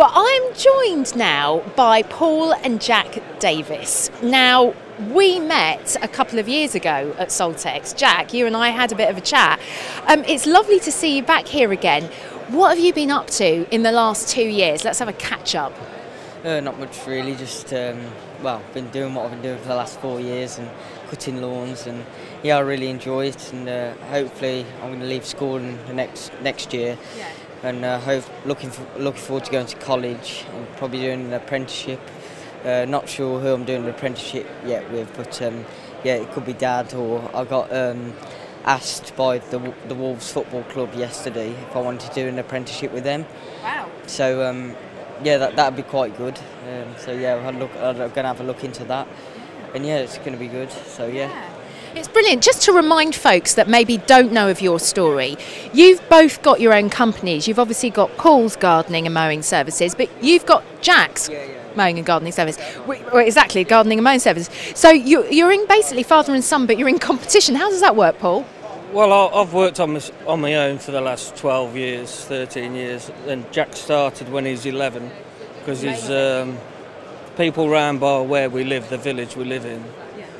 Well, I'm joined now by Paul and Jack Davies. Now, we met a couple of years ago at Saltex. Jack, you and I had a bit of a chat. Um, it's lovely to see you back here again. What have you been up to in the last two years? Let's have a catch up. Uh, not much really, just um, well, been doing what I've been doing for the last four years and cutting lawns, and yeah, I really enjoy it, and uh, hopefully I'm going to leave school in the next next year, Yeah. and uh, hope looking for, looking forward to going to college and probably doing an apprenticeship. Uh, not sure who I'm doing an apprenticeship yet with, but um, yeah, it could be Dad or I got um, asked by the the Wolves Football Club yesterday if I wanted to do an apprenticeship with them. Wow. So um, yeah, that that'd be quite good. Um, so yeah, I'll look. I'm gonna have a look into that, and yeah, it's gonna be good. So yeah. It's brilliant. Just to remind folks that maybe don't know of your story, you've both got your own companies. You've obviously got Paul's Gardening and Mowing Services, but you've got Jack's Yeah, yeah. Mowing and Gardening Service. Wh- Well, exactly, Gardening and Mowing Service. So you, you're in basically father and son, but you're in competition. How does that work, Paul? Well, I- I've worked on my, on my own for the last 12 years, 13 years, and Jack started when he was 11 because he's um, people round by where we live, the village we live in.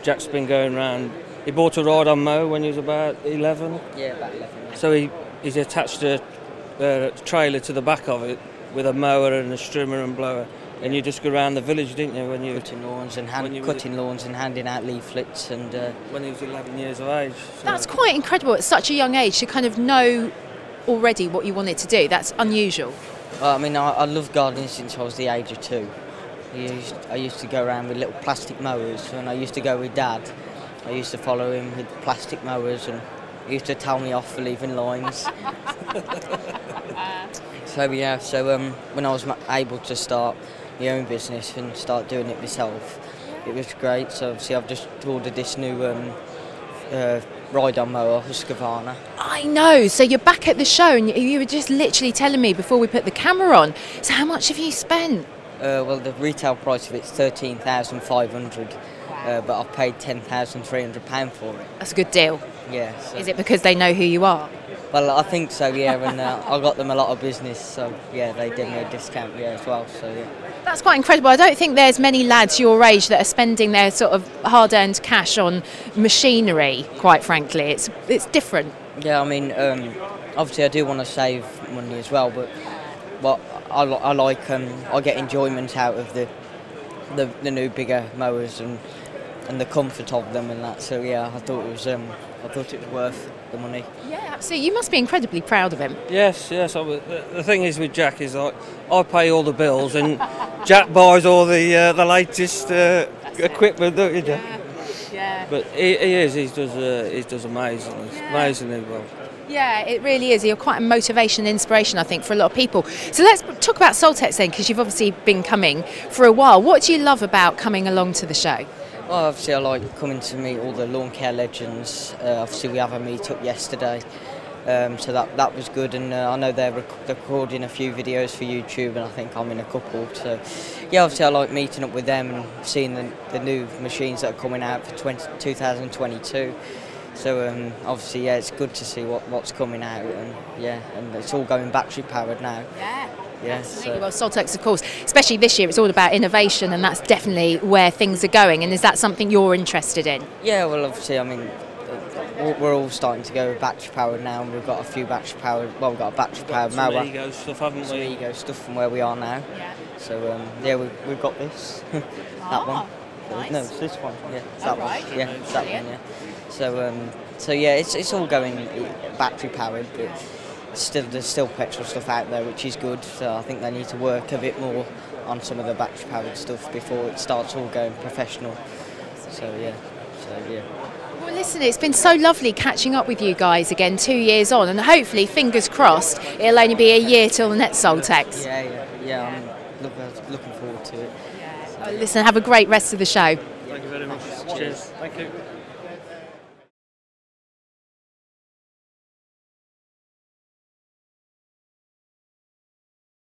Jack's been going round. He bought a ride on Mow when he was about 11, Yeah, about 11. so he, he's attached a, a trailer to the back of it with a mower and a strimmer and blower. And you just go around the village, didn't you, when you Cutting lawns and hand, you were- cutting lawns and handing out leaflets and uh, when he was 11 years of age? So- That's quite incredible at such a young age to kind of know already what you wanted to do. That's unusual. well, I mean, I, I love gardening since I was the age of two. I used, I used to go around with little plastic mowers, and I used to go with Dad. I used to follow him with plastic mowers, and he used to tell me off for leaving lines. so yeah, so um, when I was able to start my own business and start doing it myself, it was great. So obviously, I've just ordered this new um, uh, ride-on mower, Husqvarna. I know. So you're back at the show, and you- you were just literally telling me before we put the camera on. So how much have you spent? Uh, well, the retail price of it's thirteen thousand five hundred, uh, but I've paid ten thousand three hundred pound for it. That's a good deal. Yeah. So, Is it because they know who you are? Well, I think so. Yeah, and uh, I got them a lot of business, so yeah, they gave me a discount. Yeah, as well. So yeah. That's quite incredible. I don't think there's many lads your age that are spending their sort of hard-earned cash on machinery. Quite frankly, it's it's different. Yeah, I mean, um, obviously I do want to save money as well, but what I, I like, um, I get enjoyment out of the, the the new bigger mowers and and the comfort of them and that. So yeah, I thought it was um, I thought it was worth the money. Yeah, absolutely. You must be incredibly proud of him. Yes, yes. I, was- the, the thing is with Jack is like I pay all the bills and Jack buys all the uh, the latest uh, equipment, don't you? Jack? Yeah. But he, he is. He does. Uh, he does amazingly, amazingly well. Yeah, it really is. You're quite a motivation and inspiration, I think, for a lot of people. So let's talk about Saltex then, because you've obviously been coming for a while. What do you love about coming along to the show? Well, obviously, I like coming to meet all the lawn care legends. Uh, obviously, we have a meet up yesterday, um, so that that was good. And uh, I know they're rec- recording a few videos for YouTube, and I think I'm in a couple. So, yeah, obviously, I like meeting up with them and seeing the, the new machines that are coming out for 20, 2022. So, um, obviously, yeah, it's good to see what, what's coming out, and yeah, and it's all going battery powered now. Yeah. Yeah, Absolutely. so- Well, Saltex, of course, especially this year, it's all about innovation, and that's definitely where things are going. And is that something you're interested in? Yeah, well, obviously, I mean, we're all starting to go battery powered now, and we've got a few battery powered. Well, we've got a battery powered Some mower, ego stuff, haven't some we? ego stuff from where we are now. Yeah. So um, yeah, we, we've got this, that one. Nice. No, it's this one. Yeah, it's Oh, that right. one. Yeah, it's that one. Yeah. So um, so yeah, it's it's all going uh, battery powered, but still there's still petrol stuff out there, which is good. So I think they need to work a bit more on some of the battery powered stuff before it starts all going professional. So yeah, so yeah. Well, listen, it's been so lovely catching up with you guys again, two years on, and hopefully, fingers crossed, it'll only be a year till the next Saltex. Yeah, yeah, yeah. I'm look, looking forward to it. Well, listen, have a great rest of the show. Thank you very much. Cheers. Thank you.